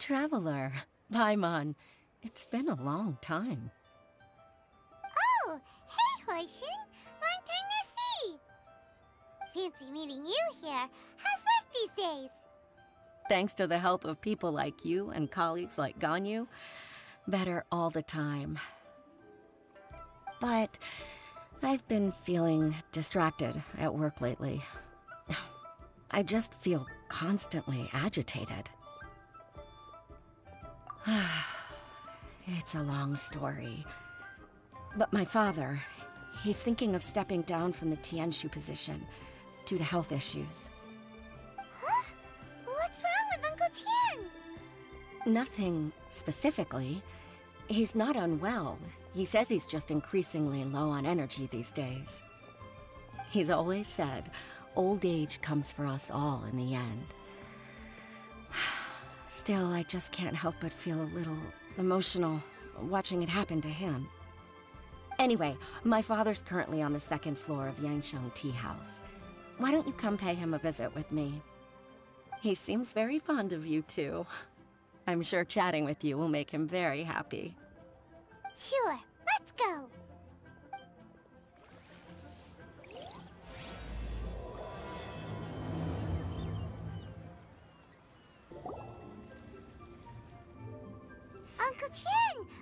traveler. Paimon. It's been a long time. Oh, hey, Huixin. Long time no see. Fancy meeting you here. How's work these days? Thanks to the help of people like you and colleagues like Ganyu, better all the time. But I've been feeling distracted at work lately. I just feel constantly agitated. it's a long story. But my father, he's thinking of stepping down from the Tianshu position due to health issues. Huh? What's wrong with Uncle Tian? Nothing specifically. He's not unwell. He says he's just increasingly low on energy these days. He's always said, old age comes for us all in the end. Still, I just can't help but feel a little emotional watching it happen to him. Anyway, my father's currently on the second floor of Yanshang Tea House. Why don't you come pay him a visit with me? He seems very fond of you, too. I'm sure chatting with you will make him very happy. Sure, let's go.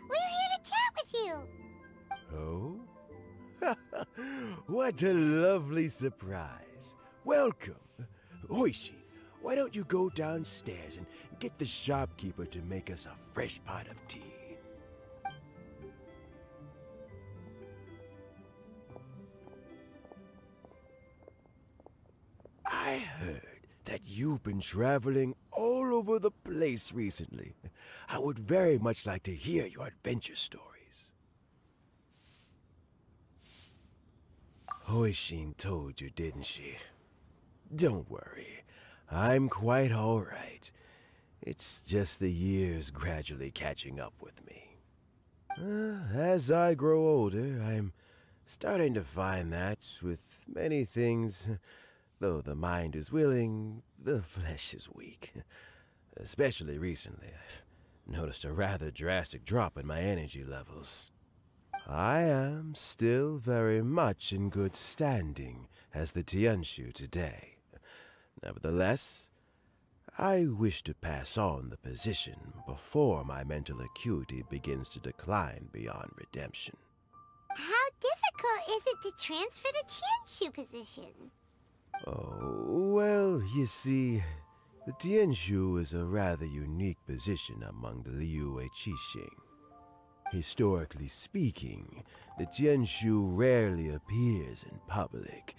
We're here to chat with you. Oh? what a lovely surprise. Welcome. Huixin, why don't you go downstairs and get the shopkeeper to make us a fresh pot of tea? I heard that you've been traveling all over the place recently. I would very much like to hear your adventure stories. Huixin told you, didn't she? Don't worry. I'm quite all right. It's just the years gradually catching up with me. Uh, as I grow older, I'm starting to find that with many things, though the mind is willing, the flesh is weak. Especially recently, I've noticed a rather drastic drop in my energy levels. I am still very much in good standing as the Tianshu today. Nevertheless, I wish to pass on the position before my mental acuity begins to decline beyond redemption. How difficult is it to transfer the Tianshu position? Oh, well, you see, the Tianshu is a rather unique position among the Liyue Qixing. Historically speaking, the Tianshu rarely appears in public.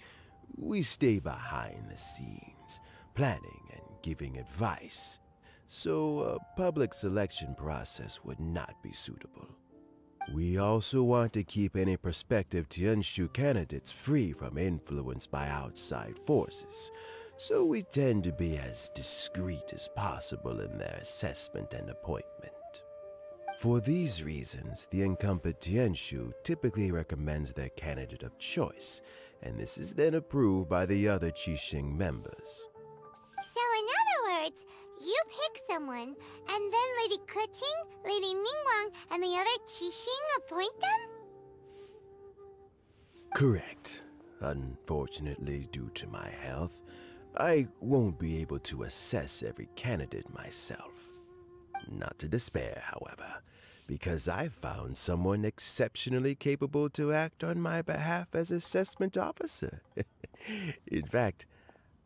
We stay behind the scenes, planning and giving advice, so a public selection process would not be suitable. We also want to keep any prospective Tianshu candidates free from influence by outside forces, so we tend to be as discreet as possible in their assessment and appointment. For these reasons, the incumbent Tianshu typically recommends their candidate of choice, and this is then approved by the other Qixing members. So in other words, you pick someone, and then Lady Keqing, Lady Ningguang, and the other Qixing appoint them? Correct. Unfortunately, due to my health, I won't be able to assess every candidate myself. Not to despair, however, because I've found someone exceptionally capable to act on my behalf as assessment officer. In fact,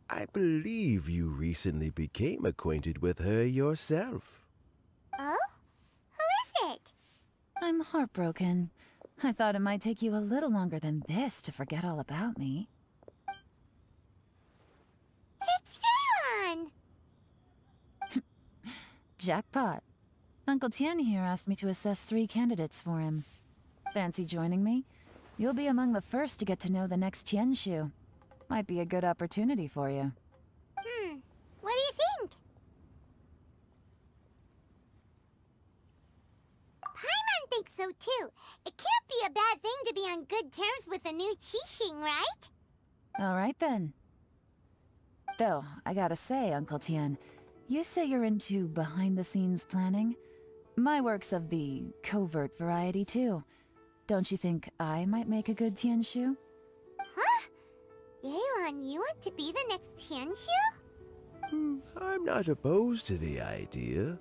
I believe you recently became acquainted with her yourself. Oh? Who is it? I'm heartbroken. I thought it might take you a little longer than this to forget all about me. It's Yelan! Jackpot. Uncle Tian here asked me to assess three candidates for him. Fancy joining me? You'll be among the first to get to know the next Tianshu. Might be a good opportunity for you. Hmm. What do you think? Paimon thinks so too. It can't be a bad thing to be on good terms with a new Qixing, right? Alright then. Though, I gotta say, Uncle Tian, you say you're into behind the scenes planning? My work's of the covert variety, too. Don't you think I might make a good Tianshu? Huh? Yelan, you want to be the next Tianshu? Hmm, I'm not opposed to the idea,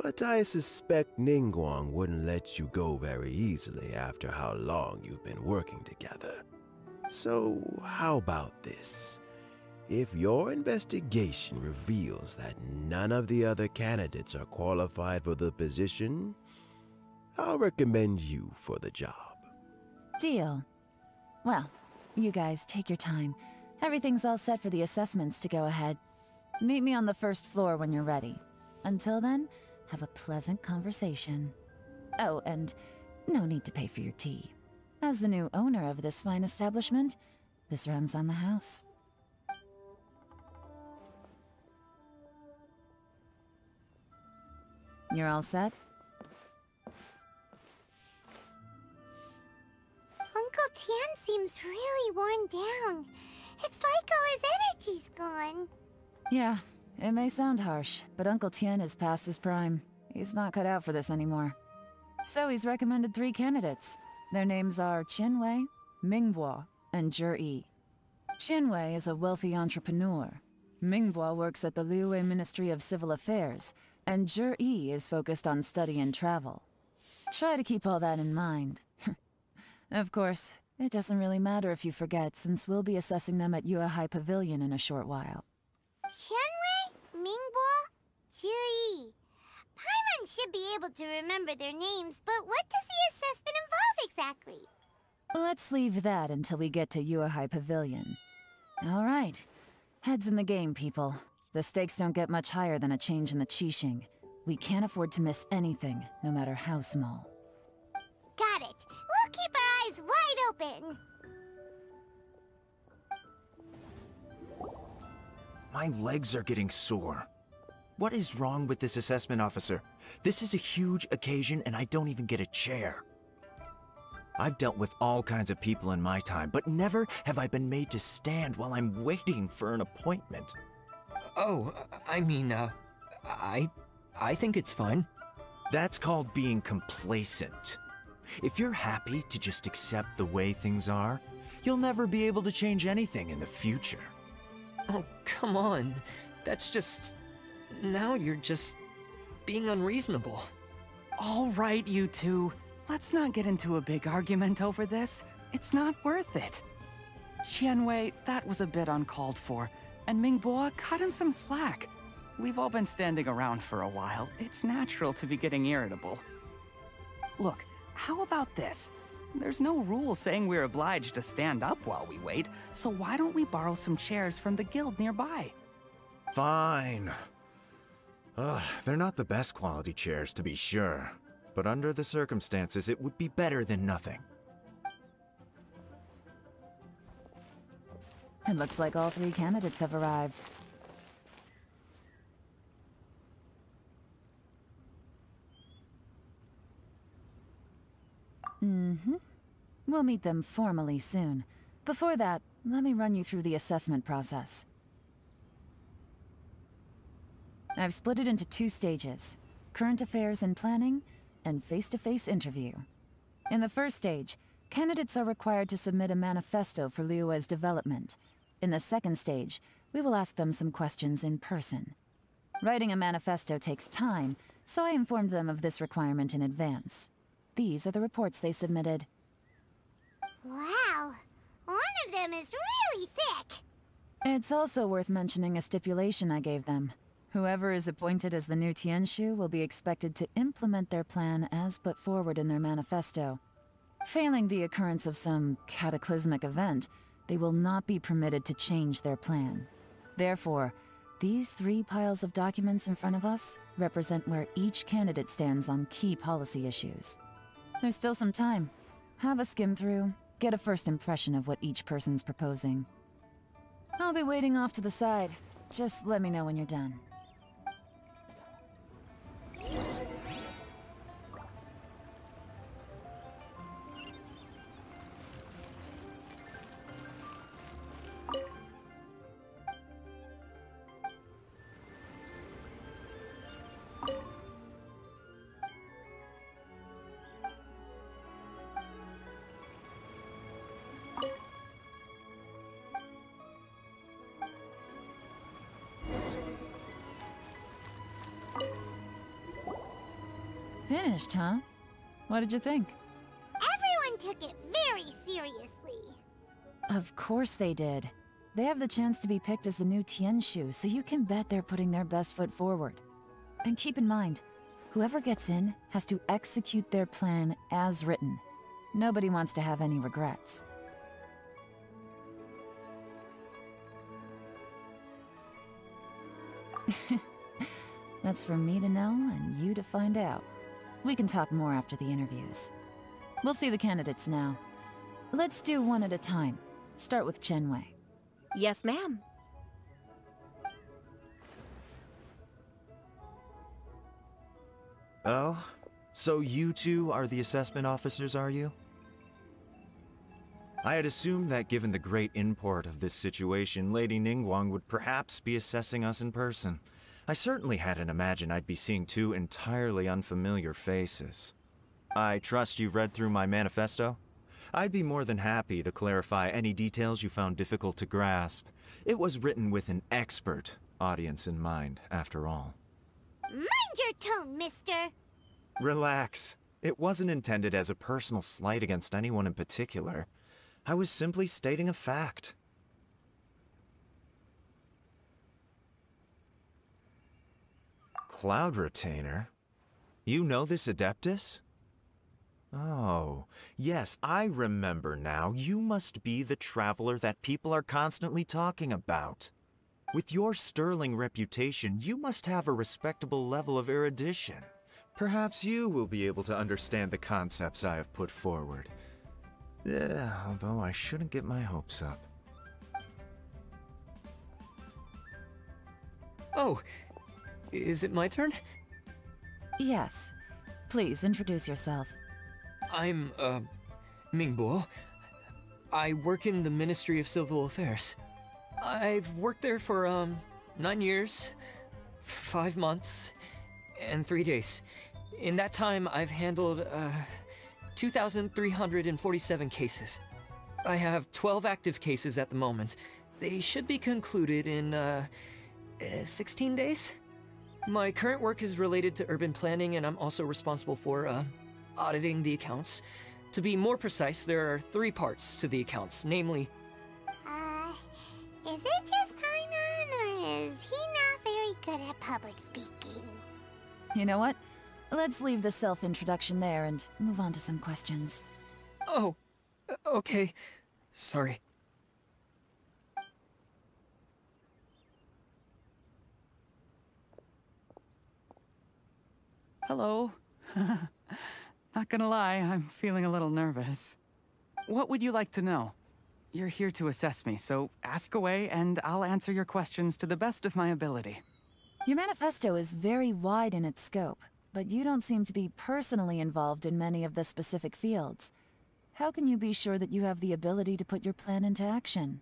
but I suspect Ningguang wouldn't let you go very easily after how long you've been working together. So, how about this? If your investigation reveals that none of the other candidates are qualified for the position, I'll recommend you for the job. Deal. Well, you guys take your time. Everything's all set for the assessments to go ahead. Meet me on the first floor when you're ready. Until then, have a pleasant conversation. Oh, and no need to pay for your tea. As the new owner of this fine establishment, this runs on the house. You're all set? Uncle Tian seems really worn down. It's like all his energy's gone. Yeah, it may sound harsh, but Uncle Tian is past his prime. He's not cut out for this anymore. So he's recommended three candidates. Their names are Qianwei, Mingbo, and Zhi Yi. Qianwei is a wealthy entrepreneur. Mingbo works at the Liyue Ministry of Civil Affairs, and Zhi Yi is focused on study and travel. Try to keep all that in mind. of course, it doesn't really matter if you forget, since we'll be assessing them at Yuehai Pavilion in a short while. Qianwei, Mingbo, Zhi Paimon should be able to remember their names, but what does the assessment involve exactly? Let's leave that until we get to Yuehai Pavilion. All right. Heads in the game, people. The stakes don't get much higher than a change in the Qixing. We can't afford to miss anything, no matter how small. Got it. We'll keep our eyes wide open. My legs are getting sore. What is wrong with this assessment officer? This is a huge occasion and I don't even get a chair. I've dealt with all kinds of people in my time, but never have I been made to stand while I'm waiting for an appointment. Oh, I mean, uh, I... I think it's fine. That's called being complacent. If you're happy to just accept the way things are, you'll never be able to change anything in the future. Oh, come on. That's just... Now you're just... being unreasonable. All right, you two. Let's not get into a big argument over this. It's not worth it. Qianwei, that was a bit uncalled for. And Mingbo, cut him some slack. We've all been standing around for a while. It's natural to be getting irritable. Look, how about this? There's no rule saying we're obliged to stand up while we wait, so why don't we borrow some chairs from the guild nearby? Fine. Ugh, they're not the best quality chairs, to be sure. But under the circumstances, it would be better than nothing. It looks like all three candidates have arrived. Mm-hmm. We'll meet them formally soon. Before that, let me run you through the assessment process. I've split it into two stages. Current affairs and planning, and face-to-face -face interview. In the first stage, candidates are required to submit a manifesto for Liyue's development. In the second stage, we will ask them some questions in person. Writing a manifesto takes time, so I informed them of this requirement in advance. These are the reports they submitted. Wow. One of them is really thick. It's also worth mentioning a stipulation I gave them. Whoever is appointed as the new Tianshu will be expected to implement their plan as put forward in their manifesto. Failing the occurrence of some cataclysmic event, they will not be permitted to change their plan. Therefore, these three piles of documents in front of us represent where each candidate stands on key policy issues. There's still some time. Have a skim through, get a first impression of what each person's proposing. I'll be waiting off to the side. Just let me know when you're done. Finished, huh? What did you think? Everyone took it very seriously. Of course they did. They have the chance to be picked as the new Tianshu, so you can bet they're putting their best foot forward. And keep in mind, whoever gets in has to execute their plan as written. Nobody wants to have any regrets. That's for me to know and you to find out. We can talk more after the interviews. We'll see the candidates now. Let's do one at a time. Start with Qianwei. Yes, ma'am. Oh? So you two are the assessment officers, are you? I had assumed that given the great import of this situation, Lady Ningguang would perhaps be assessing us in person. I certainly hadn't imagined I'd be seeing two entirely unfamiliar faces. I trust you've read through my manifesto? I'd be more than happy to clarify any details you found difficult to grasp. It was written with an expert audience in mind, after all. Mind your tone, mister. Relax. It wasn't intended as a personal slight against anyone in particular. I was simply stating a fact. Cloud Retainer? You know this Adeptus? Oh, yes, I remember now. You must be the traveler that people are constantly talking about. With your sterling reputation, you must have a respectable level of erudition. Perhaps you will be able to understand the concepts I have put forward. Yeah, although I shouldn't get my hopes up. Oh, is it my turn? Yes. Please introduce yourself. I'm, uh, Mingbo. I work in the Ministry of Civil Affairs. I've worked there for, um, nine years, five months, and three days. In that time, I've handled, uh, 2,347 cases. I have 12 active cases at the moment. They should be concluded in, uh, uh 16 days? My current work is related to urban planning, and I'm also responsible for, uh, auditing the accounts. To be more precise, there are three parts to the accounts, namely, Uh, is it just Paimon, or is he not very good at public speaking? You know what? Let's leave the self introduction there and move on to some questions. oh, uh, okay, sorry. Hello. Not gonna lie, I'm feeling a little nervous. What would you like to know? You're here to assess me, so ask away and I'll answer your questions to the best of my ability. Your manifesto is very wide in its scope, but you don't seem to be personally involved in many of the specific fields. How can you be sure that you have the ability to put your plan into action?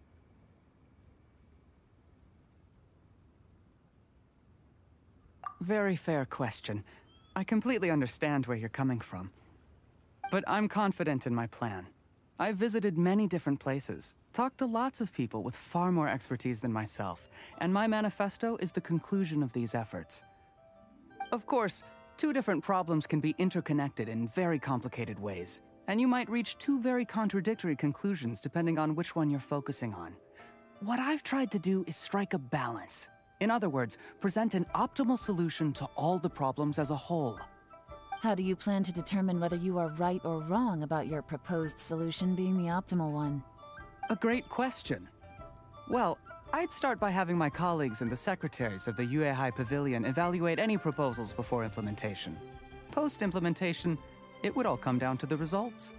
Very fair question. I completely understand where you're coming from. But I'm confident in my plan. I've visited many different places, talked to lots of people with far more expertise than myself, and my manifesto is the conclusion of these efforts. Of course, two different problems can be interconnected in very complicated ways, and you might reach two very contradictory conclusions depending on which one you're focusing on. What I've tried to do is strike a balance. In other words, present an optimal solution to all the problems as a whole. How do you plan to determine whether you are right or wrong about your proposed solution being the optimal one? A great question. Well, I'd start by having my colleagues and the secretaries of the Yuehai Pavilion evaluate any proposals before implementation. Post-implementation, it would all come down to the results.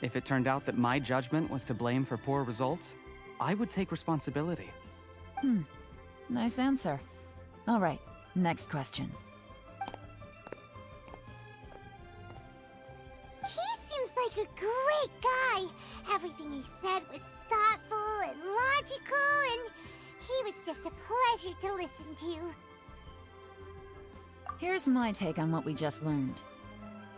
If it turned out that my judgment was to blame for poor results, I would take responsibility. Hmm. Nice answer. All right, next question. He seems like a great guy. Everything he said was thoughtful and logical, and he was just a pleasure to listen to. Here's my take on what we just learned.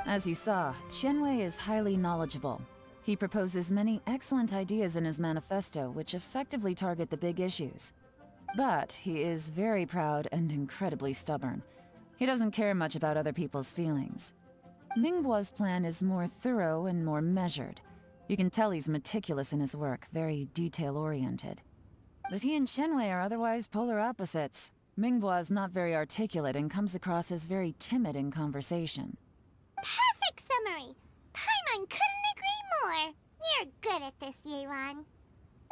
As you saw, Qianwei is highly knowledgeable. He proposes many excellent ideas in his manifesto which effectively target the big issues. But he is very proud and incredibly stubborn. He doesn't care much about other people's feelings. Mingbo's plan is more thorough and more measured. You can tell he's meticulous in his work, very detail-oriented. But he and Qianwei are otherwise polar opposites. Mingbo is not very articulate and comes across as very timid in conversation. Perfect summary! Paimon couldn't agree more! You're good at this, Yelan.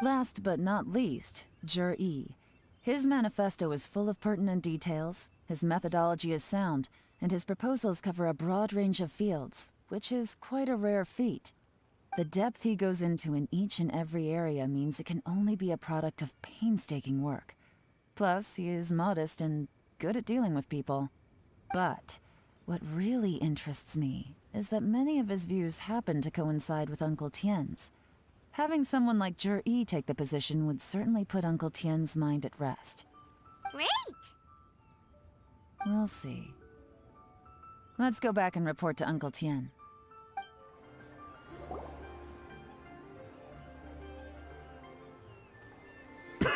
Last but not least, Jur E. His manifesto is full of pertinent details, his methodology is sound, and his proposals cover a broad range of fields, which is quite a rare feat. The depth he goes into in each and every area means it can only be a product of painstaking work. Plus, he is modest and good at dealing with people. But what really interests me is that many of his views happen to coincide with Uncle Tian's. Having someone like Jur E take the position would certainly put Uncle Tian's mind at rest. Great! We'll see. Let's go back and report to Uncle Tian.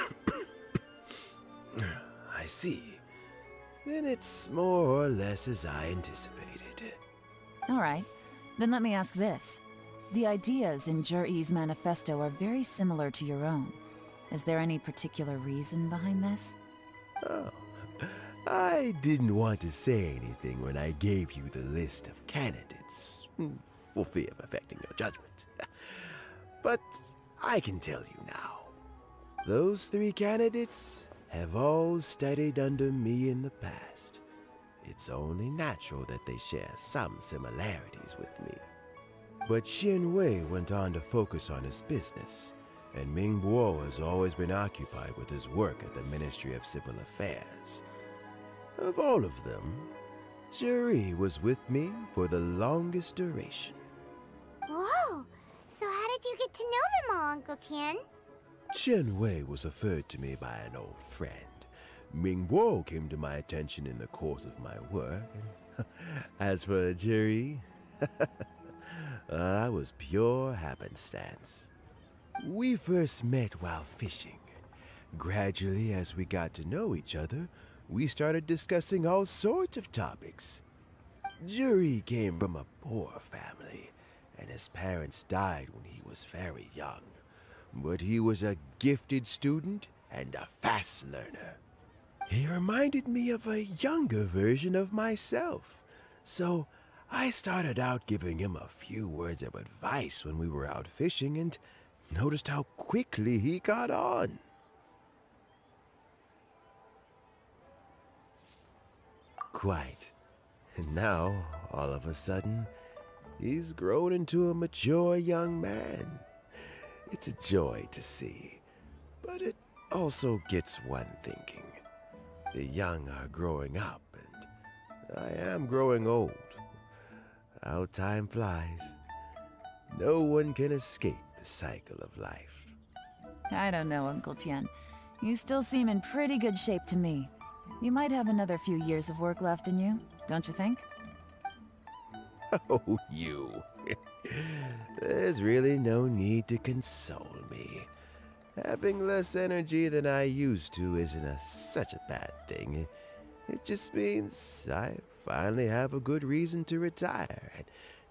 I see. Then it's more or less as I anticipated. All right, then let me ask this. The ideas in Zhi Yi's manifesto are very similar to your own. Is there any particular reason behind this? Oh, I didn't want to say anything when I gave you the list of candidates, hmm, for fear of affecting your judgment. But I can tell you now. Those three candidates have all studied under me in the past. It's only natural that they share some similarities with me. But Qian Wei went on to focus on his business, and Ming Bo has always been occupied with his work at the Ministry of Civil Affairs. Of all of them, Zhi Yi was with me for the longest duration. Whoa! So how did you get to know them all, Uncle Tian? Qian Wei was referred to me by an old friend. Ming Bo came to my attention in the course of my work. As for Zhi Yi, that was pure happenstance. We first met while fishing. Gradually, as we got to know each other, we started discussing all sorts of topics. Zhi Yi came from a poor family, and his parents died when he was very young. But he was a gifted student and a fast learner. He reminded me of a younger version of myself, so I started out giving him a few words of advice when we were out fishing and noticed how quickly he got on. Quite. And now, all of a sudden, he's grown into a mature young man. It's a joy to see, but it also gets one thinking. The young are growing up, and I am growing old. How time flies. No one can escape the cycle of life. I don't know, Uncle Tian. You still seem in pretty good shape to me. You might have another few years of work left in you, don't you think? Oh, you. There's really no need to console me. Having less energy than I used to isn't a, such a bad thing. It, just means I finally have a good reason to retire and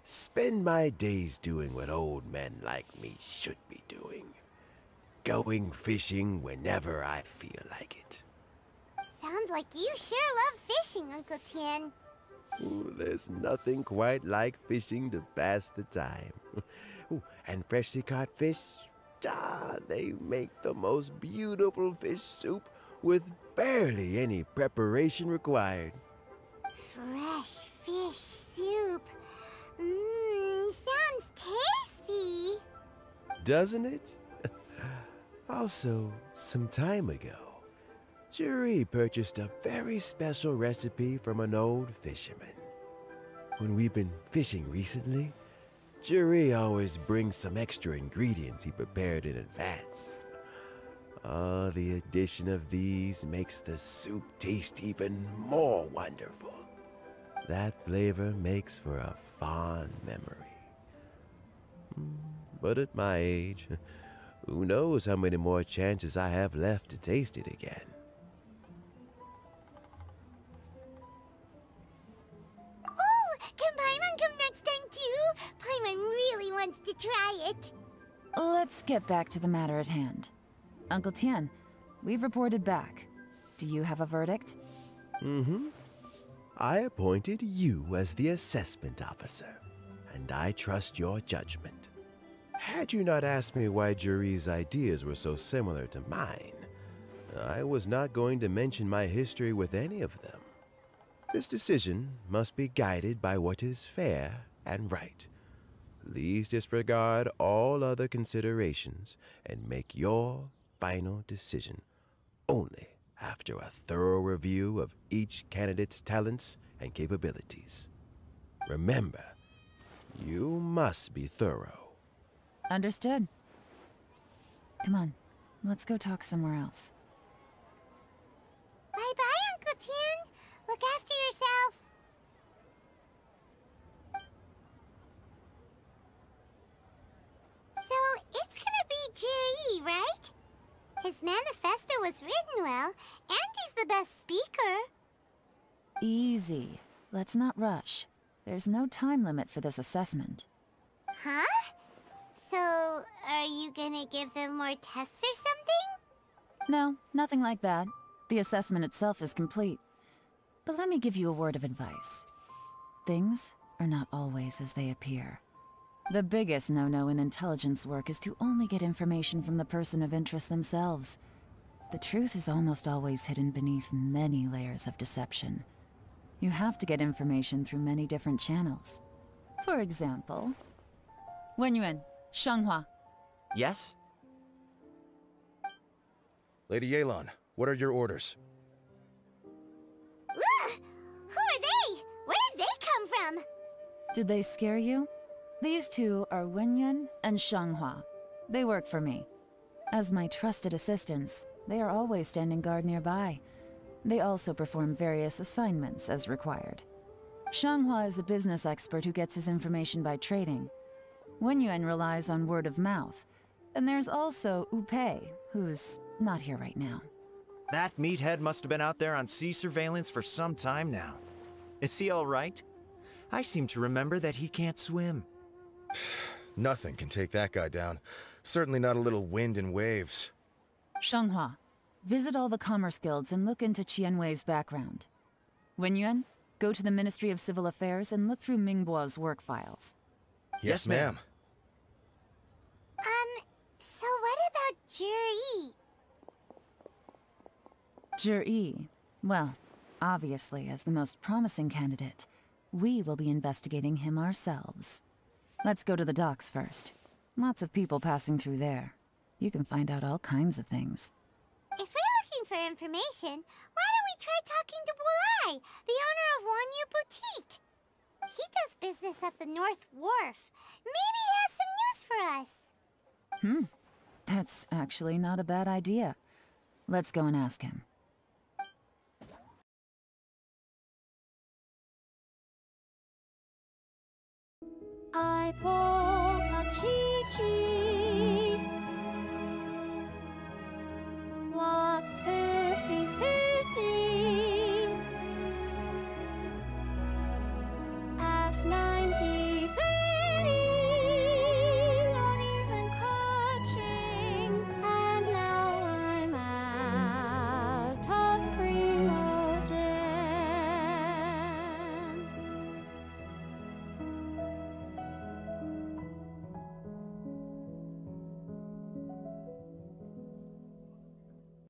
spend my days doing what old men like me should be doing. Going fishing whenever I feel like it. Sounds like you sure love fishing, Uncle Tian. Ooh, there's nothing quite like fishing to pass the time. Ooh, and freshly caught fish, ah, they make the most beautiful fish soup with barely any preparation required. Fresh fish soup. Mmm, sounds tasty. Doesn't it? also, some time ago, Zhi Yi purchased a very special recipe from an old fisherman. When we've been fishing recently, Zhi Yi always brings some extra ingredients he prepared in advance. Ah, the addition of these makes the soup taste even more wonderful. That flavor makes for a fond memory. But at my age, who knows how many more chances I have left to taste it again. Oh, can Paimon come next time too? Paimon really wants to try it. Let's get back to the matter at hand. Uncle Tian, we've reported back. Do you have a verdict? Mm-hmm. I appointed you as the assessment officer, and I trust your judgment. Had you not asked me why Zhi Yi's ideas were so similar to mine, I was not going to mention my history with any of them. This decision must be guided by what is fair and right. Please disregard all other considerations and make your final decision only after a thorough review of each candidate's talents and capabilities. Remember, you must be thorough. Understood. Come on, let's go talk somewhere else. Bye-bye, Uncle Tian. Look after yourself. His manifesto was written well, and he's the best speaker. Easy. Let's not rush. There's no time limit for this assessment. Huh? So, are you gonna give them more tests or something? No, nothing like that. The assessment itself is complete. But let me give you a word of advice. Things are not always as they appear. The biggest no-no in intelligence work is to only get information from the person of interest themselves. The truth is almost always hidden beneath many layers of deception. You have to get information through many different channels. For example, Wen Wenyuan, Shanghua. Yes? Lady Yelan, what are your orders? Ugh! Who are they? Where did they come from? Did they scare you? These two are Wenyuan and Shanghua. They work for me. As my trusted assistants, they are always standing guard nearby. They also perform various assignments as required. Shanghua is a business expert who gets his information by trading. Wenyuan relies on word of mouth. And there's also Upei, who's not here right now. That meathead must have been out there on sea surveillance for some time now. Is he alright? I seem to remember that he can't swim. Nothing can take that guy down. Certainly not a little wind and waves. Shanghua, visit all the commerce guilds and look into Qianwei's background. Wenyuan, go to the Ministry of Civil Affairs and look through Mingbo's work files. Yes, ma'am. Um, so what about Zhi Yi? Jur-E, well, obviously as the most promising candidate, we will be investigating him ourselves. Let's go to the docks first. Lots of people passing through there. You can find out all kinds of things. If we're looking for information, why don't we try talking to Bulai, the owner of Wanyu Boutique? He does business at the North Wharf. Maybe he has some news for us. Hmm, that's actually not a bad idea. Let's go and ask him. I pulled a Qiqi. Lost